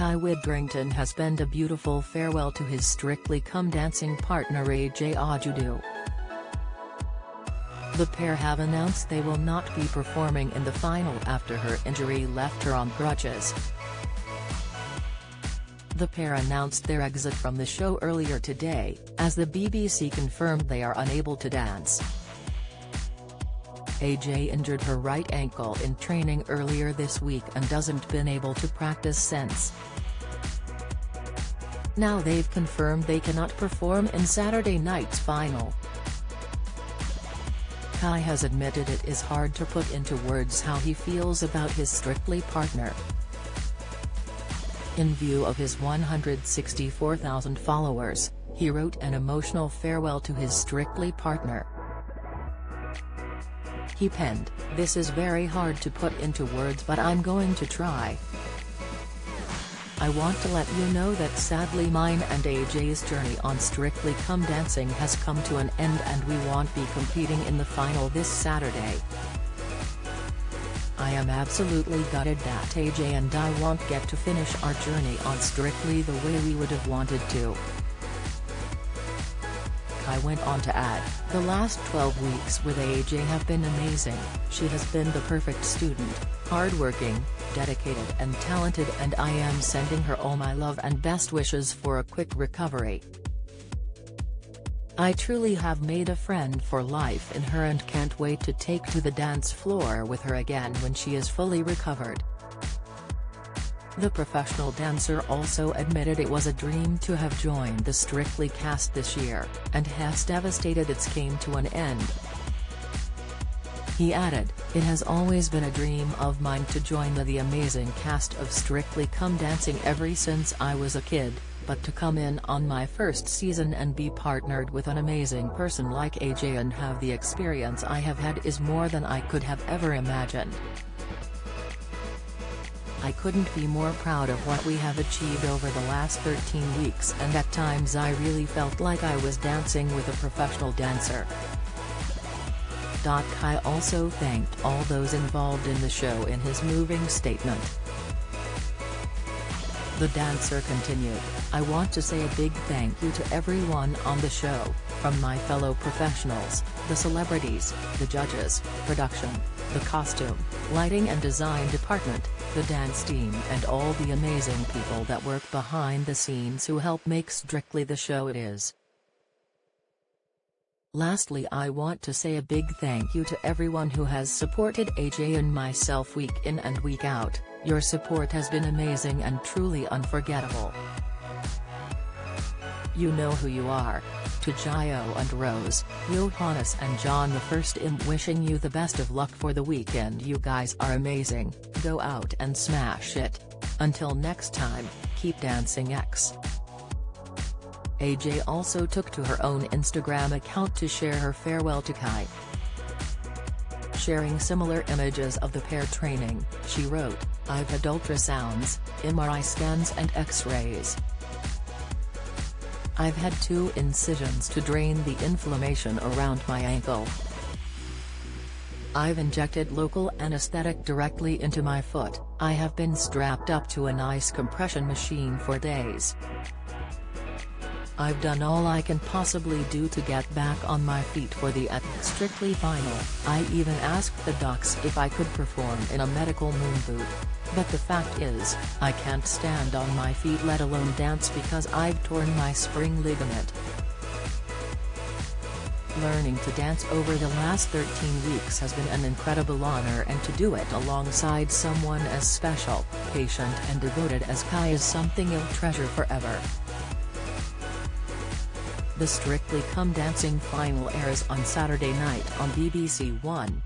Kai Widdrington has penned a beautiful farewell to his Strictly Come Dancing partner AJ Odudu. The pair have announced they will not be performing in the final after her injury left her on crutches. The pair announced their exit from the show earlier today, as the BBC confirmed they are unable to dance. AJ injured her right ankle in training earlier this week and doesn't been able to practice since. Now they've confirmed they cannot perform in Saturday night's final. Kai has admitted it is hard to put into words how he feels about his Strictly partner. In view of his 164,000 followers, he wrote an emotional farewell to his Strictly partner. He penned, This is very hard to put into words but I'm going to try. I want to let you know that sadly mine and AJ's journey on Strictly Come Dancing has come to an end and we won't be competing in the final this Saturday. I am absolutely gutted that AJ and I won't get to finish our journey on Strictly the way we would have wanted to. I went on to add, the last 12 weeks with AJ have been amazing, she has been the perfect student, hardworking, dedicated and talented and I am sending her all my love and best wishes for a quick recovery. I truly have made a friend for life in her and can't wait to take to the dance floor with her again when she is fully recovered. The professional dancer also admitted it was a dream to have joined the Strictly cast this year, and has devastated its came to an end. He added, It has always been a dream of mine to join the, the amazing cast of Strictly Come Dancing ever since I was a kid, but to come in on my first season and be partnered with an amazing person like AJ and have the experience I have had is more than I could have ever imagined. I couldn't be more proud of what we have achieved over the last 13 weeks and at times I really felt like I was dancing with a professional dancer. Kai also thanked all those involved in the show in his moving statement. The dancer continued, I want to say a big thank you to everyone on the show, from my fellow professionals, the celebrities, the judges, production, the costume, lighting and design department, the dance team and all the amazing people that work behind the scenes who help make Strictly the show it is. Lastly I want to say a big thank you to everyone who has supported AJ and myself week in and week out, your support has been amazing and truly unforgettable. You know who you are. To Gio and Rose, Johannes and John the First im wishing you the best of luck for the weekend you guys are amazing, go out and smash it. Until next time, keep dancing X. AJ also took to her own Instagram account to share her farewell to Kai. Sharing similar images of the pair training, she wrote, I've had ultrasounds, MRI scans and x-rays, I've had two incisions to drain the inflammation around my ankle. I've injected local anesthetic directly into my foot, I have been strapped up to an ice compression machine for days. I've done all I can possibly do to get back on my feet for the at Strictly final, I even asked the docs if I could perform in a medical moon boot. But the fact is, I can't stand on my feet let alone dance because I've torn my spring ligament. Learning to dance over the last 13 weeks has been an incredible honor and to do it alongside someone as special, patient and devoted as Kai is something you'll treasure forever. The Strictly Come Dancing final airs on Saturday night on BBC One.